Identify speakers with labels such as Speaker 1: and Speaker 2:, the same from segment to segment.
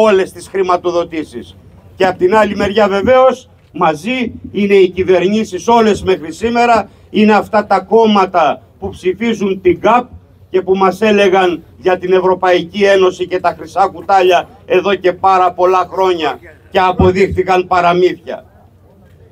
Speaker 1: όλες τις χρηματοδοτήσεις. Και από την άλλη μεριά βεβαίως μαζί είναι οι κυβερνήσεις όλες μέχρι σήμερα, είναι αυτά τα κόμματα που ψηφίζουν την ΚΑΠ και που μας έλεγαν για την Ευρωπαϊκή Ένωση και τα χρυσά κουτάλια εδώ και πάρα πολλά χρόνια και αποδείχθηκαν παραμύθια.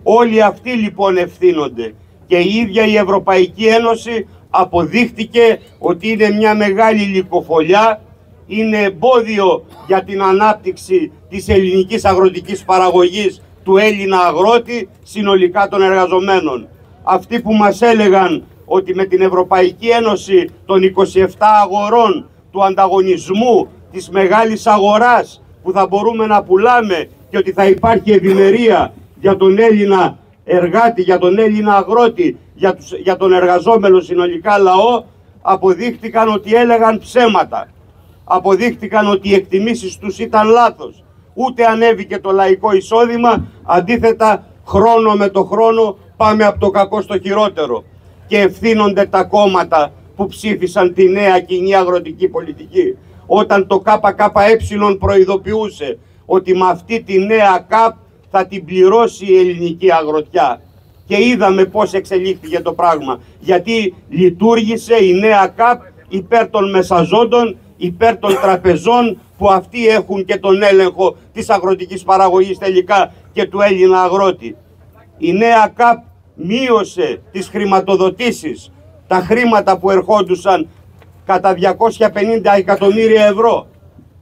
Speaker 1: Όλοι αυτοί λοιπόν ευθύνονται και η ίδια η Ευρωπαϊκή Ένωση αποδείχτηκε ότι είναι μια μεγάλη λικοφολιά, είναι εμπόδιο για την ανάπτυξη της ελληνικής αγροτικής παραγωγής του Έλληνα αγρότη, συνολικά των εργαζομένων. Αυτοί που μας έλεγαν ότι με την Ευρωπαϊκή Ένωση των 27 αγορών του ανταγωνισμού της μεγάλης αγοράς που θα μπορούμε να πουλάμε και ότι θα υπάρχει ευημερία για τον Έλληνα εργάτη, για τον Έλληνα αγρότη, για, τους, για τον εργαζόμενο συνολικά λαό, αποδείχτηκαν ότι έλεγαν ψέματα. Αποδείχτηκαν ότι οι εκτιμήσεις τους ήταν λάθος. Ούτε ανέβηκε το λαϊκό εισόδημα, αντίθετα χρόνο με το χρόνο πάμε από το κακό στο χειρότερο. Και ευθύνονται τα κόμματα που ψήφισαν τη νέα κοινή αγροτική πολιτική. Όταν το ΚΚΕ προειδοποιούσε ότι με αυτή τη νέα ΚΑΠ θα την πληρώσει η ελληνική αγροτιά. Και είδαμε πώς εξελίχθηκε το πράγμα. Γιατί λειτουργήσε η νέα ΚΑΠ υπέρ των μεσαζόντων, υπέρ των τραπεζών που αυτοί έχουν και τον έλεγχο της αγροτικής παραγωγής τελικά και του Έλληνα αγρότη. Η νέα ΚΑΠ μείωσε τις χρηματοδοτήσεις, τα χρήματα που ερχόντουσαν κατά 250 εκατομμύρια ευρώ.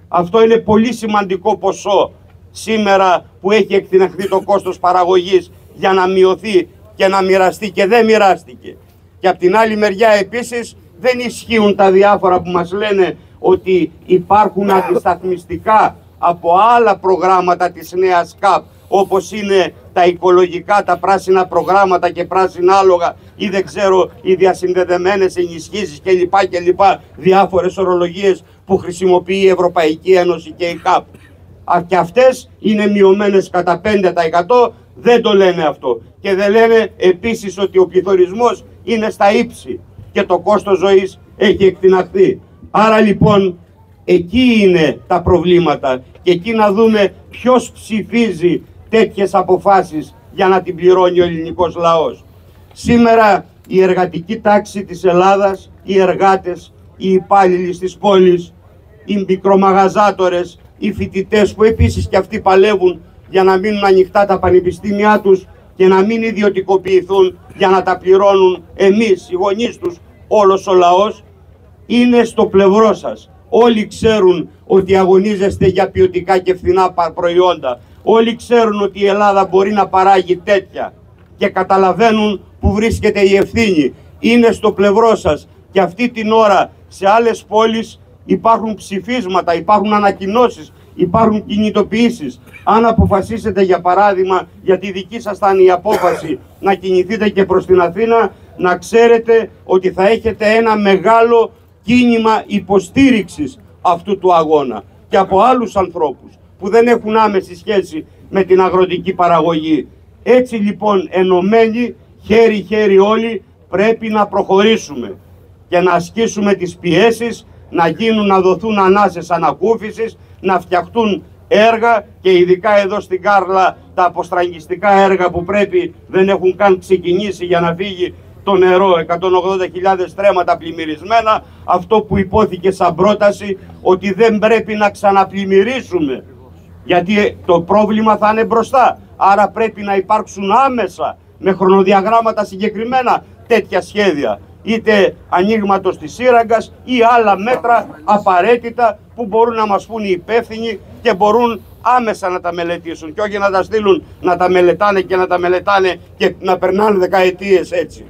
Speaker 1: Αυτό είναι πολύ σημαντικό ποσό σήμερα που έχει εκτιναχθεί το κόστος παραγωγής για να μειωθεί και να μοιραστεί και δεν μοιράστηκε. Και από την άλλη μεριά επίσης δεν ισχύουν τα διάφορα που μας λένε ότι υπάρχουν αντισταθμιστικά από άλλα προγράμματα της νέας ΚΑΠ όπως είναι τα οικολογικά, τα πράσινα προγράμματα και πράσινα άλογα ή δεν ξέρω οι διασυνδεδεμένες ενισχύσεις κλπ. κλπ. Διάφορες ορολογίες που χρησιμοποιεί η Ευρωπαϊκή Ένωση και η ΚΑΠ και αυτές είναι μειωμένες κατά 5% δεν το λένε αυτό και δεν λένε επίσης ότι ο πληθωρισμός είναι στα ύψη και το κόστος ζωής έχει εκτιναχθεί. Άρα λοιπόν εκεί είναι τα προβλήματα και εκεί να δούμε ποιος ψηφίζει τέτοιες αποφάσεις για να την πληρώνει ο ελληνικός λαός. Σήμερα η εργατική τάξη της Ελλάδας, οι εργάτες, οι υπάλληλοι στις πόλεις, οι μικρομαγαζάτορες, οι φοιτητές που επίσης και αυτοί παλεύουν για να μείνουν ανοιχτά τα πανεπιστήμια τους και να μην ιδιωτικοποιηθούν για να τα πληρώνουν εμείς, οι γονείς τους, όλος ο λαός, είναι στο πλευρό σας. Όλοι ξέρουν ότι αγωνίζεστε για ποιοτικά και φθηνά προϊόντα. Όλοι ξέρουν ότι η Ελλάδα μπορεί να παράγει τέτοια και καταλαβαίνουν που βρίσκεται η ευθύνη. Είναι στο πλευρό σας και αυτή την ώρα σε άλλες πόλεις υπάρχουν ψηφίσματα, υπάρχουν ανακοινώσεις, υπάρχουν κινητοποιήσεις. Αν αποφασίσετε για παράδειγμα, για τη δική σας θα είναι η απόφαση να κινηθείτε και προς την Αθήνα, να ξέρετε ότι θα έχετε ένα μεγάλο κίνημα υποστήριξης αυτού του αγώνα και από άλλους ανθρώπους που δεν έχουν άμεση σχέση με την αγροτική παραγωγή. Έτσι λοιπόν ενωμένοι, χέρι-χέρι όλοι, πρέπει να προχωρήσουμε και να ασκήσουμε τις πιέσεις να γίνουν, να δοθούν ανάσες ανακούφισης, να φτιαχτούν έργα και ειδικά εδώ στην Κάρλα τα αποστραγγιστικά έργα που πρέπει δεν έχουν καν ξεκινήσει για να φύγει το νερό, 180.000 στρέμματα πλημμυρισμένα, αυτό που υπόθηκε σαν πρόταση ότι δεν πρέπει να ξαναπλημμυρίσουμε γιατί το πρόβλημα θα είναι μπροστά. Άρα πρέπει να υπάρξουν άμεσα με χρονοδιαγράμματα συγκεκριμένα τέτοια σχέδια είτε ανοίγματο της σύραγγας ή άλλα μέτρα απαραίτητα που μπορούν να μας πούν οι υπεύθυνοι και μπορούν άμεσα να τα μελετήσουν και όχι να τα στείλουν να τα μελετάνε και να τα μελετάνε και να περνάνε δεκαετίες έτσι.